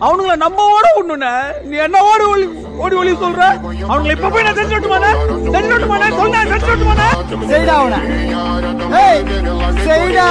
அவனுங்கள நம்ம ஓட விடணுண்ணே நீ என்ன ஓடி ஒளி ஓடி ஒளி சொல்ற? அவனுங்களை இப்ப போய் நான் தெரிஞ்சு விட்டுமானே தெரிஞ்சு விட்டுமானே செய்டா அவனை. செய்டா